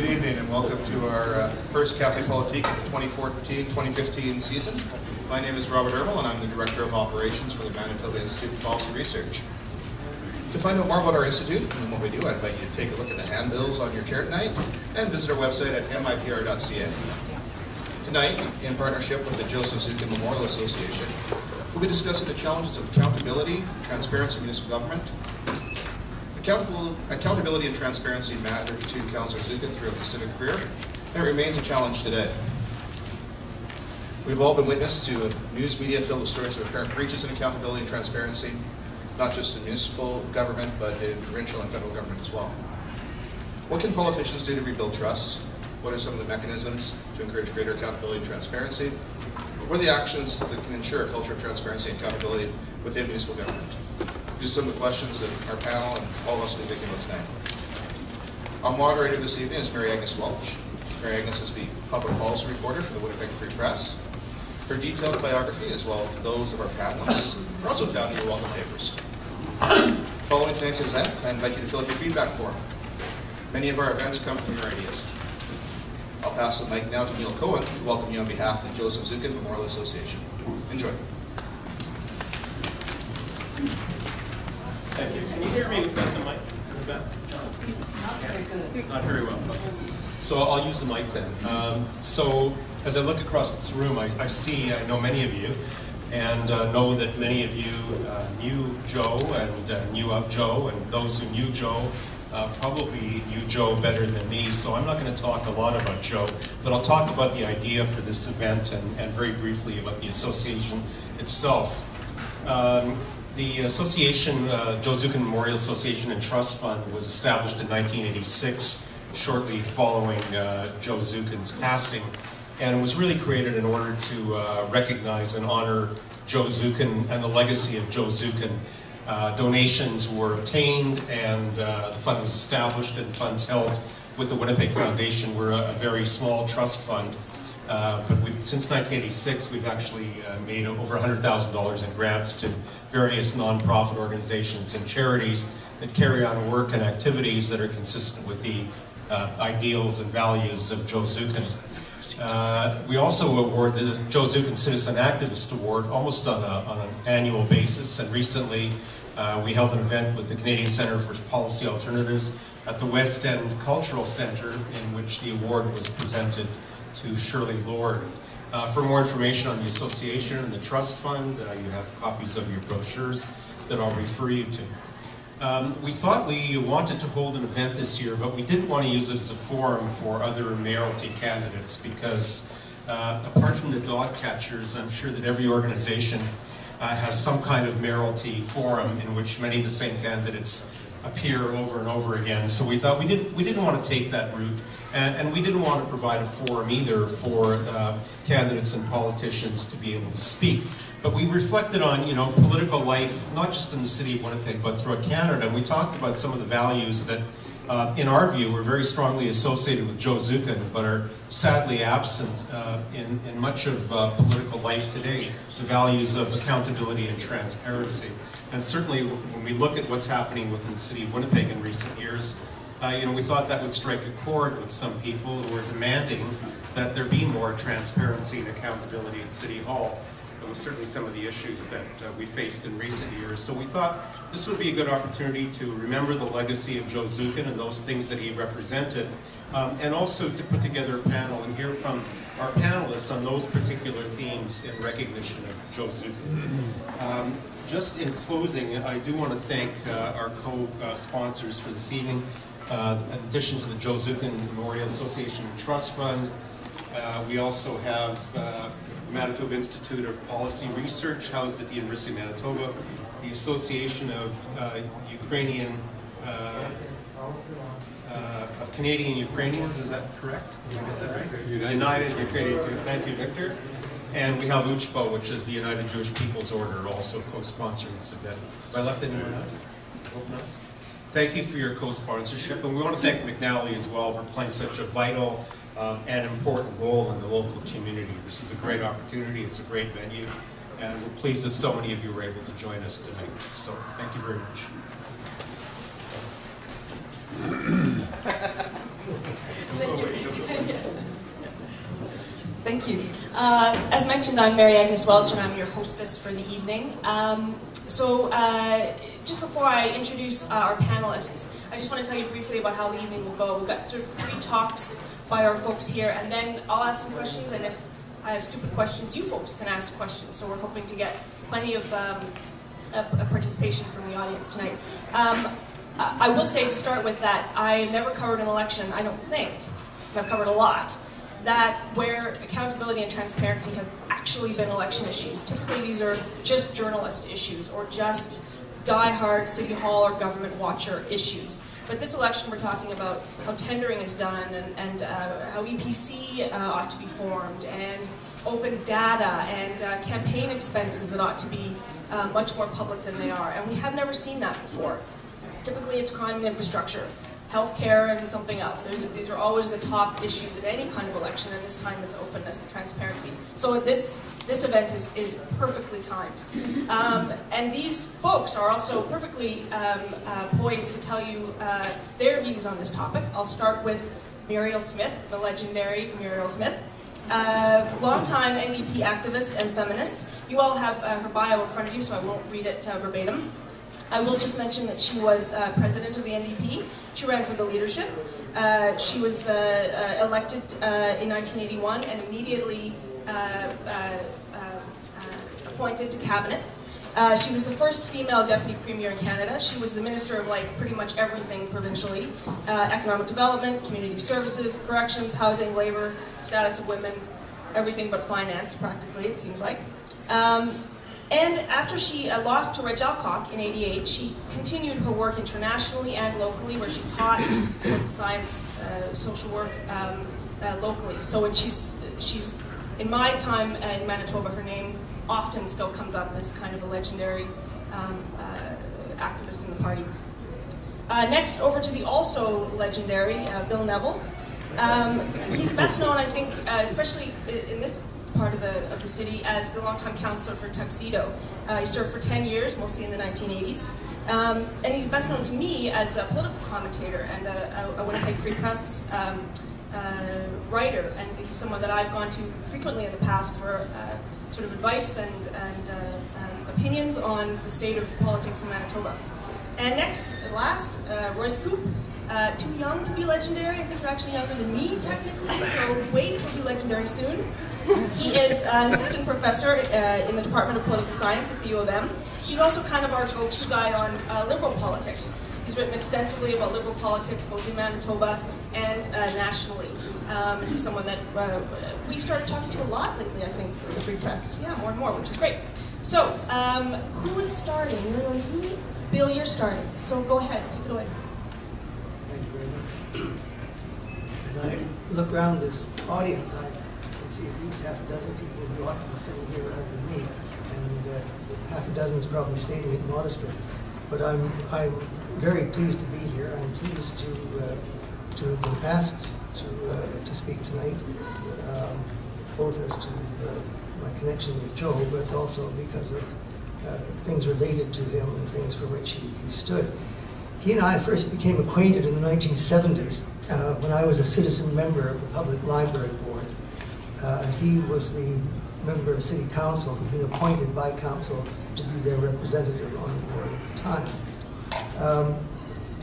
Good evening and welcome to our uh, first Cafe Politique of the 2014-2015 season. My name is Robert Ermel and I'm the Director of Operations for the Manitoba Institute for Policy Research. To find out more about our institute and what we do, I invite you to take a look at the handbills on your chair tonight and visit our website at mipr.ca. Tonight, in partnership with the Joseph Zuken Memorial Association, we'll be discussing the challenges of accountability, transparency in municipal government, Accountability and transparency mattered to Councillor Zuken throughout his civic career, and it remains a challenge today. We've all been witness to news media filled with stories of apparent breaches in accountability and transparency, not just in municipal government, but in provincial and federal government as well. What can politicians do to rebuild trust? What are some of the mechanisms to encourage greater accountability and transparency? What are the actions that can ensure a culture of transparency and accountability within municipal government? These are some of the questions that our panel and all of us will be thinking about tonight. Our moderator this evening is Mary Agnes Welch. Mary Agnes is the public policy reporter for the Winnipeg Free Press. Her detailed biography, as well as those of our panelists, are also found in your welcome papers. Following tonight's event, I invite you to fill out your feedback form. Many of our events come from your ideas. I'll pass the mic now to Neil Cohen to welcome you on behalf of the Joseph Zuken Memorial Association. Enjoy. Thank you. Can you hear me without the mic? Good. Not very well. Okay. So I'll use the mic then. Um, so as I look across this room, I, I see, I know many of you, and uh, know that many of you uh, knew Joe and uh, knew of Joe, and those who knew Joe uh, probably knew Joe better than me. So I'm not going to talk a lot about Joe, but I'll talk about the idea for this event and, and very briefly about the association itself. Um, the association, uh, Joe Zuken Memorial Association and Trust Fund, was established in 1986, shortly following uh, Joe Zuken's passing, and was really created in order to uh, recognize and honor Joe Zuken and the legacy of Joe Zuken. Uh, donations were obtained, and uh, the fund was established, and funds held with the Winnipeg Foundation were a, a very small trust fund. Uh, but since 1986, we've actually uh, made over $100,000 in grants to various nonprofit organizations and charities that carry on work and activities that are consistent with the uh, ideals and values of Joe Zuken. Uh, we also award the Joe Zuken Citizen Activist Award almost on, a, on an annual basis, and recently uh, we held an event with the Canadian Centre for Policy Alternatives at the West End Cultural Centre in which the award was presented to Shirley Lord. Uh, for more information on the association and the trust fund, uh, you have copies of your brochures that I'll refer you to. Um, we thought we wanted to hold an event this year, but we didn't want to use it as a forum for other mayoralty candidates because uh, apart from the dog catchers, I'm sure that every organization uh, has some kind of mayoralty forum in which many of the same candidates appear over and over again. So we thought we didn't, we didn't want to take that route. And, and we didn't want to provide a forum either for uh, candidates and politicians to be able to speak. But we reflected on, you know, political life, not just in the city of Winnipeg, but throughout Canada. And we talked about some of the values that, uh, in our view, were very strongly associated with Joe Zuken, but are sadly absent uh, in, in much of uh, political life today. The values of accountability and transparency. And certainly, when we look at what's happening within the city of Winnipeg in recent years, uh, you know, we thought that would strike a chord with some people who were demanding that there be more transparency and accountability at City Hall. Certainly some of the issues that uh, we faced in recent years. So we thought this would be a good opportunity to remember the legacy of Joe Zuken and those things that he represented, um, and also to put together a panel and hear from our panelists on those particular themes in recognition of Joe Zuken. Um, just in closing, I do want to thank uh, our co-sponsors for this evening. Uh, in addition to the Joe Zuken Memorial Association Trust Fund, uh, we also have uh, Manitoba Institute of Policy Research housed at the University of Manitoba, the Association of uh, Ukrainian uh, uh, of Canadian Ukrainians, is that correct? That right? United Ukrainian, thank you, Victor. And we have UJPO, which is the United Jewish People's Order, also co-sponsoring this event. Have I left anyone out? Hope not. Thank you for your co-sponsorship, and we want to thank McNally as well for playing such a vital um, and important role in the local community. This is a great opportunity, it's a great venue, and we're pleased that so many of you were able to join us tonight. So, thank you very much. Thank Thank you. Uh, as mentioned, I'm Mary Agnes Welch, and I'm your hostess for the evening. Um, so, uh, just before I introduce uh, our panelists, I just want to tell you briefly about how the evening will go. We've got sort of three talks by our folks here, and then I'll ask some questions, and if I have stupid questions, you folks can ask questions. So we're hoping to get plenty of um, participation from the audience tonight. Um, I I will say to start with that I never covered an election, I don't think, I've covered a lot, that where accountability and transparency have actually been election issues. Typically these are just journalist issues or just die-hard city hall or government watcher issues. But this election we're talking about how tendering is done and, and uh, how EPC uh, ought to be formed and open data and uh, campaign expenses that ought to be uh, much more public than they are. And we have never seen that before. Typically it's crime and infrastructure, healthcare and something else. There's, these are always the top issues at any kind of election, and this time it's openness and transparency. So this, this event is, is perfectly timed. Um, and these folks are also perfectly um, uh, poised to tell you uh, their views on this topic. I'll start with Muriel Smith, the legendary Muriel Smith. Uh, longtime NDP activist and feminist. You all have uh, her bio in front of you, so I won't read it uh, verbatim. I will just mention that she was uh, president of the NDP. She ran for the leadership. Uh, she was uh, uh, elected uh, in 1981 and immediately uh, appointed to cabinet. She was the first female deputy premier in Canada. She was the minister of like pretty much everything provincially: economic development, community services, corrections, housing, labor, status of women, everything but finance, practically it seems like. Um, and after she uh, lost to Reg Alcock in 88, she continued her work internationally and locally, where she taught political science, uh, social work um, uh, locally. So when she's, she's, in my time in Manitoba, her name often still comes up as kind of a legendary um, uh, activist in the party. Uh, next, over to the also legendary uh, Bill Neville. Um, he's best known, I think, uh, especially in this part of the, of the city, as the longtime councillor for Tuxedo. Uh, he served for 10 years, mostly in the 1980s. Um, and he's best known to me as a political commentator and a, a, Winnipeg Free Press um, uh, writer. And he's someone that I've gone to frequently in the past for uh, sort of advice and, and uh, um, opinions on the state of politics in Manitoba. And next, last, uh, Royce Koop. Uh, too young to be legendary. I think you're actually younger than me, technically, so wait, you'll be legendary soon. He is an assistant professor uh, in the Department of Political Science at the U of M. He's also kind of our go-to guy on uh, liberal politics. He's written extensively about liberal politics, both in Manitoba and uh, nationally. Um, he's someone that uh, we've started talking to a lot lately, I think, in the Free Press. Yeah, more and more, which is great. So, um, who is starting? Bill, you're starting. So go ahead, take it away. Thank you very much. As I look around this audience, I see at least half a dozen people who ought to be sitting here rather than me, and uh, half a dozen is probably stating it modestly. But I'm, I'm very pleased to be here. I'm pleased to, uh, to have been asked to, uh, to speak tonight, um, both as to uh, my connection with Joe, but also because of uh, things related to him and things for which he, he stood. He and I first became acquainted in the 1970s uh, when I was a citizen member of the Public Library Board. Uh, he was the member of City Council who'd been appointed by Council to be their representative on the board at the time. Um,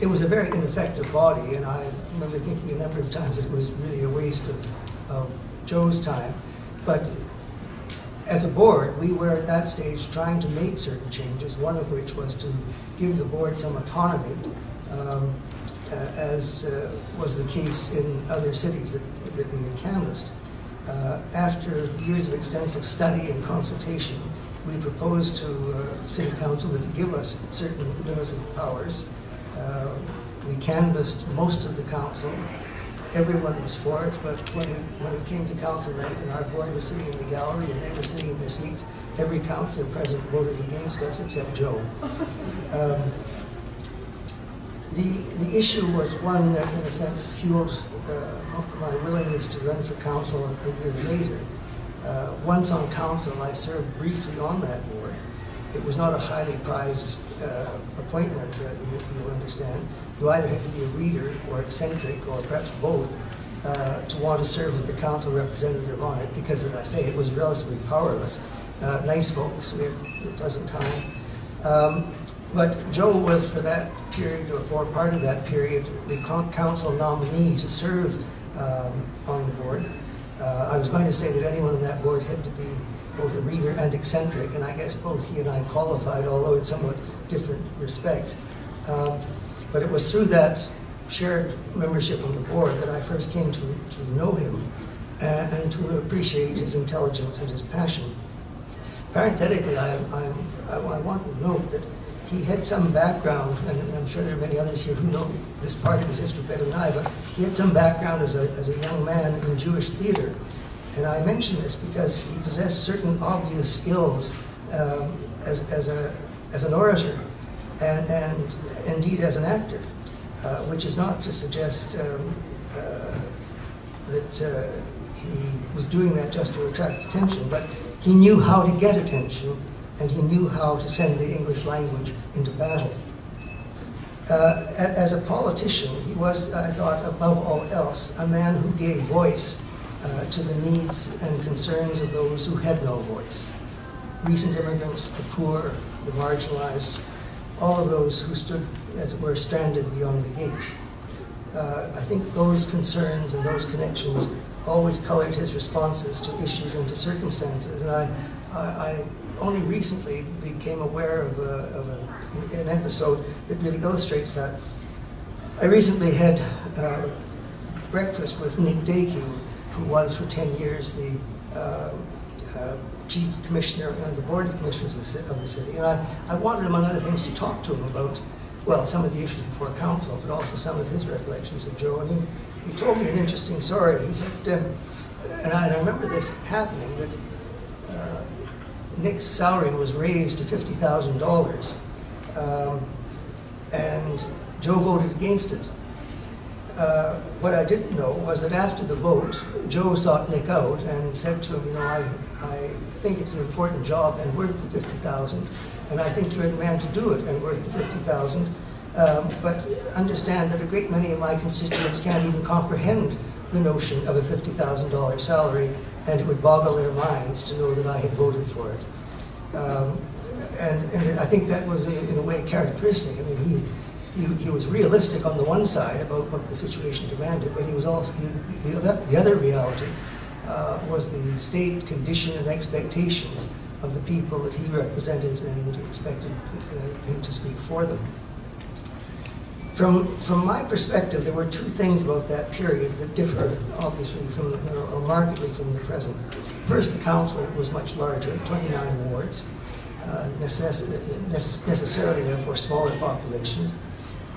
it was a very ineffective body, and I remember thinking a number of times that it was really a waste of, of Joe's time. But as a board, we were at that stage trying to make certain changes, one of which was to give the board some autonomy, um, uh, as uh, was the case in other cities that, that we had canvassed. Uh, after years of extensive study and consultation, we proposed to uh, City Council that it give us certain limited powers. Uh, we canvassed most of the council, everyone was for it, but when, we, when it came to council night and our board was sitting in the gallery and they were sitting in their seats, every councillor present voted against us except Joe. Um, the, the issue was one that, in a sense, fueled uh, my willingness to run for council a year later. Uh, once on council, I served briefly on that board. It was not a highly prized uh, appointment, uh, you, you'll understand. You either had to be a reader or eccentric or perhaps both uh, to want to serve as the council representative on it because, as I say, it was relatively powerless. Uh, nice folks, we had a pleasant time. Um, but Joe was, for that period, or for part of that period, the council nominee to serve um, on the board. Uh, I was going to say that anyone on that board had to be both a reader and eccentric, and I guess both he and I qualified, although in somewhat different respect. Um, but it was through that shared membership on the board that I first came to, to know him and, and to appreciate his intelligence and his passion. Parenthetically, I, I, I want to note that he had some background, and I'm sure there are many others here who know this part of his history better than I, but he had some background as a, as a young man in Jewish theater. And I mention this because he possessed certain obvious skills um, as, as, a, as an orator and, and indeed as an actor, uh, which is not to suggest um, uh, that uh, he was doing that just to attract attention, but he knew how to get attention and he knew how to send the English language into battle. Uh, as a politician, he was, I thought, above all else, a man who gave voice uh, to the needs and concerns of those who had no voice. Recent immigrants, the poor, the marginalized, all of those who stood, as it were, stranded beyond the gate. Uh, I think those concerns and those connections always colored his responses to issues and to circumstances. And I, I, only recently became aware of, a, of a, an episode that really illustrates that. I recently had uh, breakfast with Nick Diakiw, who was for 10 years the uh, uh, chief commissioner of the board of commissioners of the city. And I, I wanted, among other things, to talk to him about, well, some of the issues before council, but also some of his recollections of Joe. And he, he told me an interesting story. He said, um, and I, and remember this happening, that uh, Nick's salary was raised to fifty thousand dollars, um, and Joe voted against it. Uh, what I didn't know was that after the vote, Joe sought Nick out and said to him, you know, I, I think it's an important job and worth the fifty thousand, and I think you're the man to do it and worth the fifty thousand. Um, but understand that a great many of my constituents can't even comprehend the notion of a fifty thousand dollar salary, and it would boggle their minds to know that I had voted for it. Um, and, and I think that was, in, a way, characteristic. I mean, he, he, he was realistic on the one side about what the situation demanded, but he was also, he, the, other, the other reality uh, was the state condition and expectations of the people that he represented and expected uh, him to speak for them. From, from my perspective, there were two things about that period that differ, obviously, from, or markedly from the present. First, the council was much larger, 29 wards, uh, necess- necess- necessarily, therefore, smaller populations.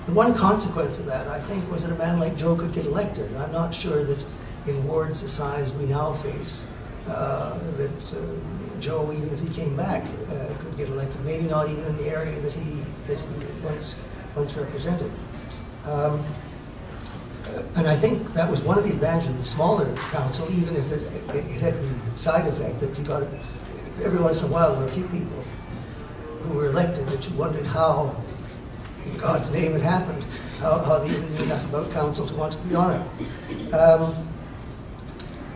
And one consequence of that, I think, was that a man like Joe could get elected. I'm not sure that in wards the size we now face, uh, that uh, Joe, even if he came back, uh, could get elected. Maybe not even in the area that he, that he once, once represented. Um, and I think that was one of the advantages of the smaller council, even if it, it, it had the side effect that you got, every once in a while, there were a few people who were elected that you wondered how, in God's name, it happened, how, how they even knew enough about council to want to be on it. Um,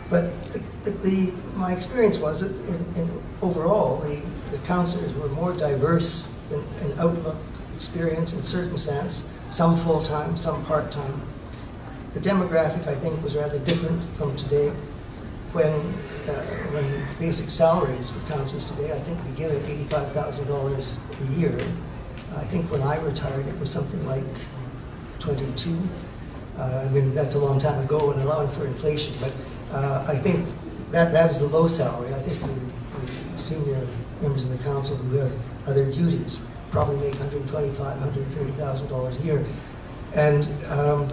but the, the, my experience was that in, in overall, the, the councillors were more diverse in, in outlook, experience, and circumstance, some full-time, some part-time. The demographic, I think, was rather different from today. When, uh, when basic salaries for councillors today, I think, at eighty-five thousand dollars a year. I think when I retired, it was something like twenty-two. Uh, I mean, that's a long time ago and allowing for inflation, but uh, I think that, that is the low salary. I think the, the senior members of the council who have other duties probably make $125,000, $130,000 a year. And um,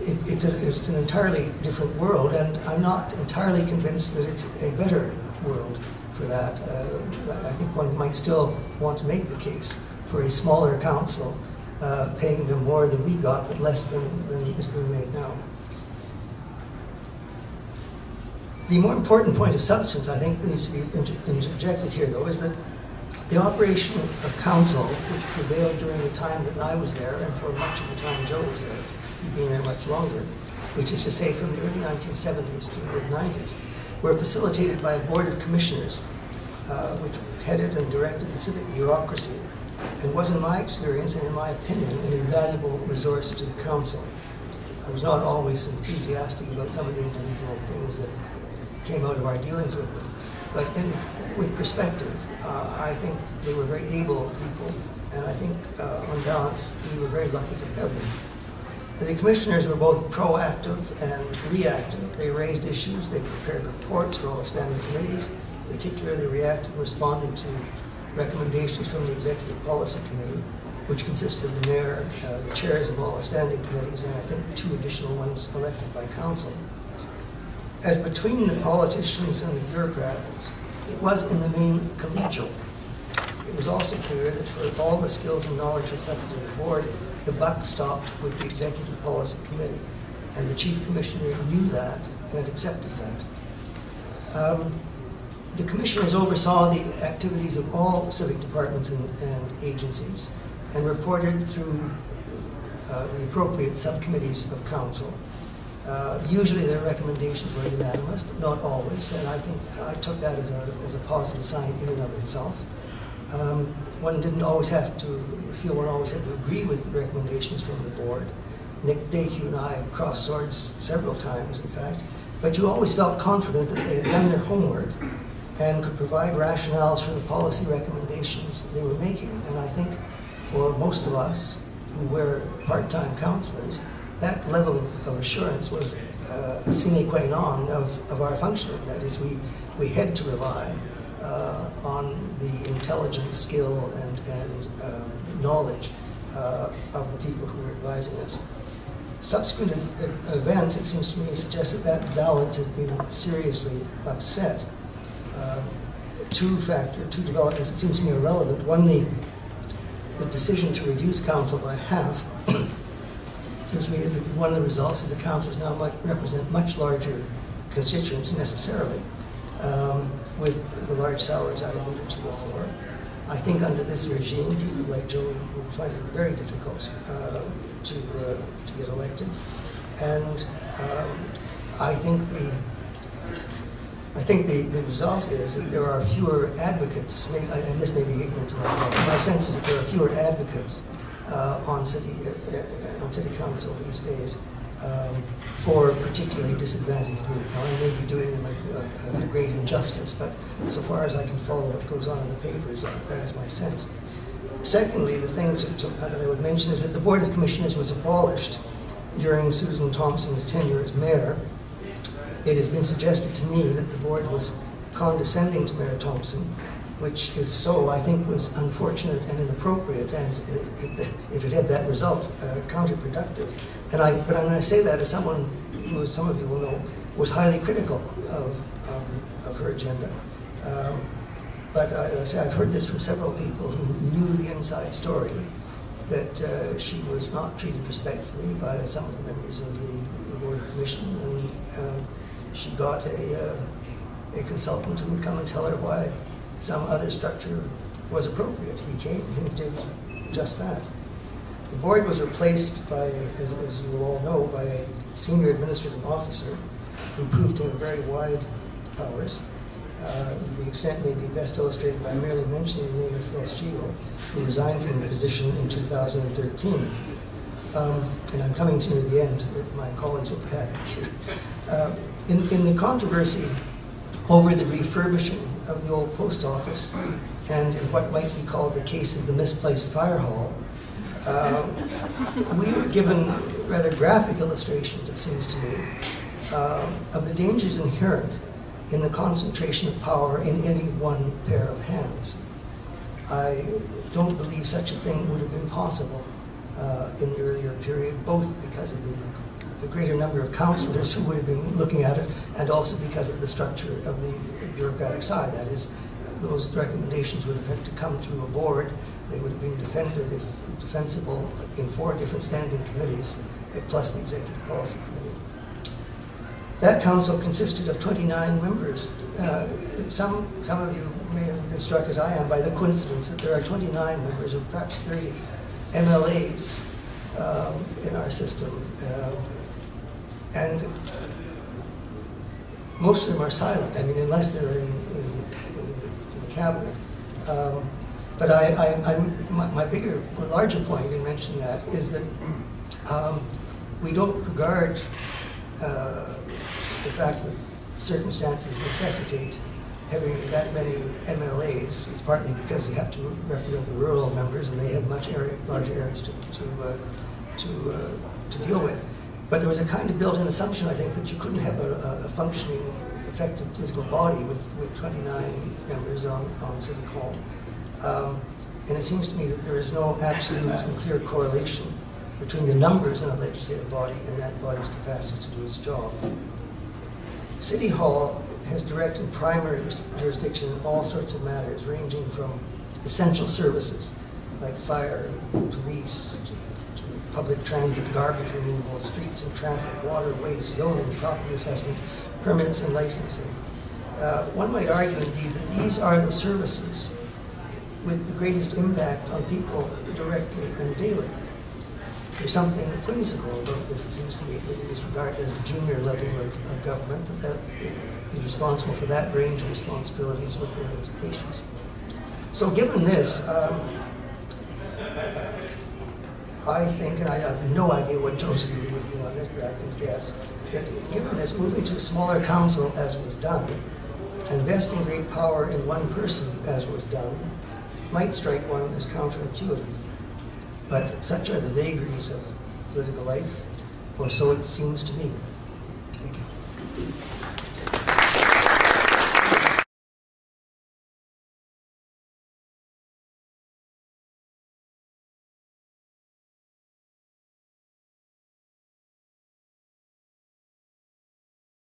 it, it's, a, it's an entirely different world, and I'm not entirely convinced that it's a better world for that. Uh, I think one might still want to make the case for a smaller council uh, paying them more than we got, but less than, than is being made now. The more important point of substance, I think, that needs to be inter- interjected here, though, is that the operation of council, which prevailed during the time that I was there, and for much of the time Joe was there, he being there much longer, which is to say from the early 1970s to the mid-90s, were facilitated by a board of commissioners, uh, which headed and directed the civic bureaucracy, and was, in my experience and in my opinion, an invaluable resource to the council. I was not always enthusiastic about some of the individual things that came out of our dealings with them, but in, with perspective, uh, I think they were very able people, and I think, uh, on balance, we were very lucky to have them. The commissioners were both proactive and reactive. They raised issues, they prepared reports for all the standing committees. particularly reacted and to recommendations from the Executive Policy Committee, which consisted of the mayor, uh, the chairs of all the standing committees, and I think two additional ones elected by council. As between the politicians and the bureaucrats, it was in the main collegial. It was also clear that for all the skills and knowledge reflected in the board, the buck stopped with the Executive Policy Committee. And the Chief Commissioner knew that and accepted that. Um, the commissioners oversaw the activities of all civic departments and, and agencies and reported through uh, the appropriate subcommittees of council. Uh, usually their recommendations were unanimous, but not always, and I think I took that as a, as a positive sign in and of itself. Um, one didn't always have to feel one always had to agree with the recommendations from the board. Nick Diakiw and I crossed swords several times, in fact, but you always felt confident that they had done their homework and could provide rationales for the policy recommendations they were making. And I think for most of us who were part-time counselors, that level of, assurance was uh, a sine qua non of, of our functioning. That is, we, we had to rely uh, on the intelligence, skill, and, and um, knowledge uh, of the people who were advising us. Subsequent events, it seems to me, suggest that that balance has been seriously upset. Um, two factor, two developments it seems to me are relevant. One, the, the decision to reduce council by half. Seems to me that one of the results is the councils now might represent much larger constituents necessarily, um, with the large salaries I alluded to before. I think under this regime, people like Joe find it very difficult uh, to, uh, to get elected. And um, I think the I think the, the result is that there are fewer advocates, maybe, and this may be ignorant to my my sense is that there are fewer advocates uh, on city uh, uh, on city council these days um, for particularly disadvantaged group. Now, I may be doing them a, a, a great injustice, but so far as I can follow what goes on in the papers, uh, that is my sense. Secondly, the thing that I would mention is that the Board of Commissioners was abolished during Susan Thompson's tenure as mayor. It has been suggested to me that the board was condescending to Mayor Thompson, which, if so, I think was unfortunate and inappropriate, and if, it had that result, uh, counterproductive. And I, but I'm going to say that as someone who, some of you will know, was highly critical of, um, of her agenda. Um, but I, I say I've heard this from several people who knew the inside story that uh, she was not treated respectfully by some of the members of the, the Board of Commission, and um, she got a, uh, a consultant who would come and tell her why some other structure was appropriate. He came and he did just that. The board was replaced by, as, as you all know, by a senior administrative officer who proved to have very wide powers. Uh, the extent may be best illustrated by merely mentioning the name of Phil Sheegl, who resigned from the position in 2013. Um, and I'm coming to near the end, my colleagues will be happy. Uh, in, in the controversy over the refurbishing of the old post office and in what might be called the case of the misplaced fire hall, uh, we were given rather graphic illustrations, it seems to me, uh, of the dangers inherent in the concentration of power in any one pair of hands. I don't believe such a thing would have been possible uh, in the earlier period, both because of the, the greater number of councillors who would have been looking at it, and also because of the structure of the bureaucratic side. That is, those recommendations would have had to come through a board. They would have been defended, if defensible, in four different standing committees, plus the Executive Policy Committee. That council consisted of 29 members. Uh, some, some of you may have been struck, as I am, by the coincidence that there are 29 members, or perhaps 30 MLAs um, in our system. Uh, and most of them are silent. I mean, unless they're in, in, in, the, in the cabinet. Um, but I, I, my, my bigger, or larger point in mentioning that is that um, we don't regard uh, the fact that circumstances necessitate having that many MLAs. It's partly because they have to represent the rural members, and they have much area, larger areas to to uh, to, uh, to deal with. But there was a kind of built-in assumption, I think, that you couldn't have a, a, functioning, effective political body with, with 29 members on, on City Hall. Um, and it seems to me that there is no absolute and clear correlation between the numbers in a legislative body and that body's capacity to do its job. City Hall has direct and primary jurisdiction in all sorts of matters, ranging from essential services like fire, police, public transit, garbage removal, streets and traffic, water, waste, zoning, property assessment, permits and licensing. Uh, one might argue indeed that these are the services with the greatest impact on people directly and daily. There's something whimsical about this, it seems to me, that it is regarded as a junior level of, of government, but that it is responsible for that range of responsibilities with their implications. So given this, um, I think, and I have no idea what Joseph would do on this, but I can guess, that given this, moving to a smaller council as was done, investing great power in one person as was done, might strike one as counterintuitive. But such are the vagaries of political life, or so it seems to me. Thank you.